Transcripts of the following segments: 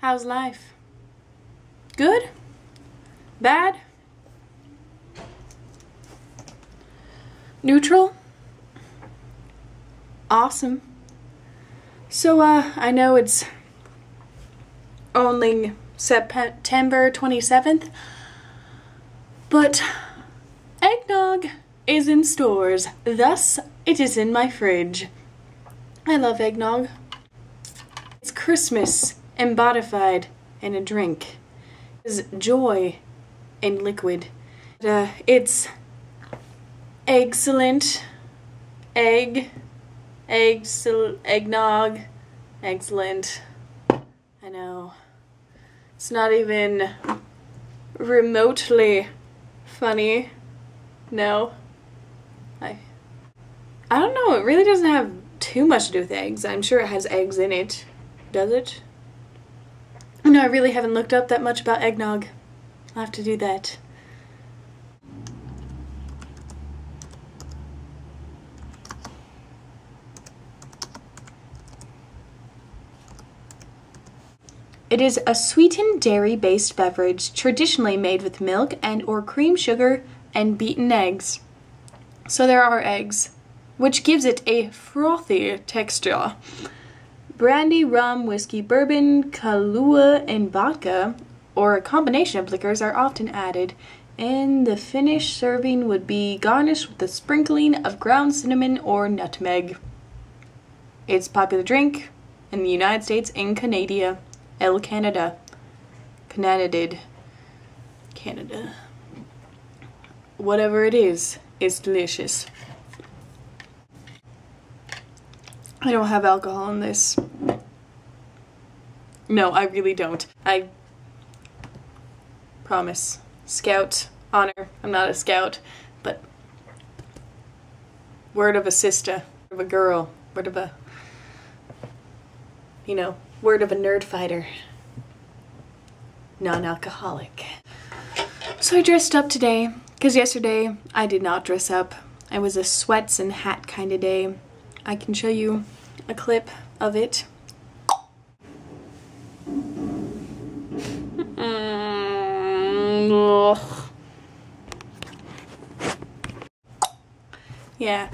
How's life? Good? Bad? Neutral? Awesome. So, uh, I know it's only September 27th, but eggnog is in stores, thus it is in my fridge. I love eggnog. It's Christmas embodified in a drink. is joy in liquid. Uh, it's excellent egg, egg, eggnog, excellent. I know. It's not even remotely funny. No. I I don't know, it really doesn't have too much to do with eggs. I'm sure it has eggs in it. Does it? No, I really haven't looked up that much about eggnog. I'll have to do that. It is a sweetened dairy-based beverage traditionally made with milk and or cream sugar and beaten eggs. So there are eggs, which gives it a frothy texture. Brandy, rum, whiskey, bourbon, Kahlua, and vodka, or a combination of liquors, are often added, and the finished serving would be garnished with a sprinkling of ground cinnamon or nutmeg. It's a popular drink in the United States and Canada. El Canada. Canada. Canada. Whatever it is, it's delicious. I don't have alcohol in this. No, I really don't. I promise. Scout honor. I'm not a scout, but word of a sister, word of a girl, word of a, you know, Word of a nerd fighter. Non-alcoholic. So I dressed up today, because yesterday I did not dress up. It was a sweats and hat kind of day. I can show you a clip of it. yeah.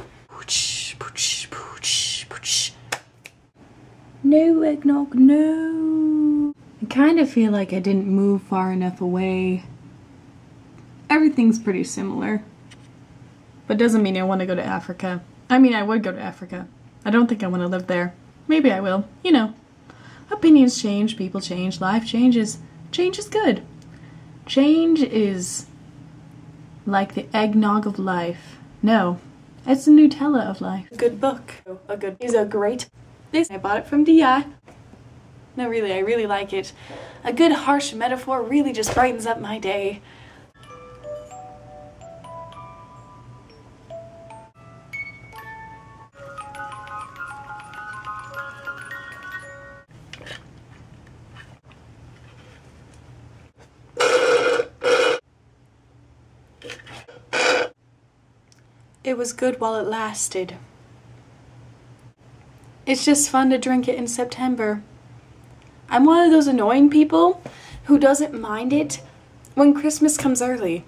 No eggnog, no. I kind of feel like I didn't move far enough away. Everything's pretty similar. But doesn't mean I want to go to Africa. I mean, I would go to Africa. I don't think I want to live there. Maybe I will. You know. Opinions change, people change, life changes. Change is good. Change is like the eggnog of life. No, it's the Nutella of life. Good book. A good is a great this. I bought it from DI. No, really, I really like it. A good harsh metaphor really just brightens up my day. It was good while it lasted. It's just fun to drink it in September. I'm one of those annoying people who doesn't mind it when Christmas comes early.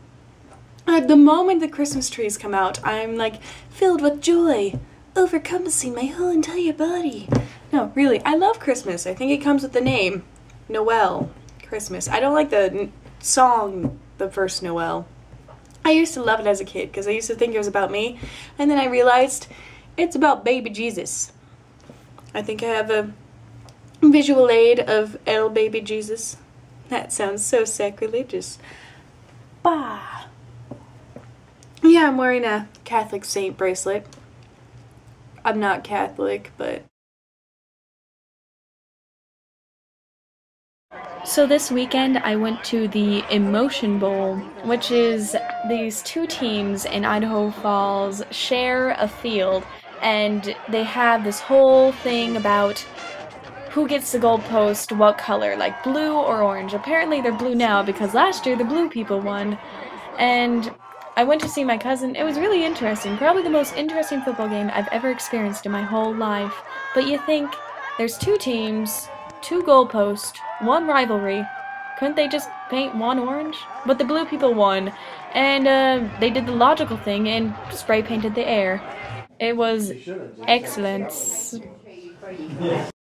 At the moment the Christmas trees come out, I'm like filled with joy, overcompassing my whole entire body. No, really, I love Christmas. I think it comes with the name. Noel. Christmas. I don't like the song, the first Noel. I used to love it as a kid because I used to think it was about me, and then I realized it's about baby Jesus. I think I have a visual aid of El Baby Jesus. That sounds so sacrilegious. Bah. Yeah, I'm wearing a Catholic saint bracelet. I'm not Catholic, but... So this weekend I went to the Emotion Bowl, which is these two teams in Idaho Falls share a field and they have this whole thing about who gets the goalpost, what color, like blue or orange. Apparently they're blue now because last year the blue people won. And I went to see my cousin. It was really interesting. Probably the most interesting football game I've ever experienced in my whole life. But you think there's two teams, two goalposts, one rivalry. Couldn't they just paint one orange? But the blue people won, and uh, they did the logical thing and spray painted the air. It was excellent.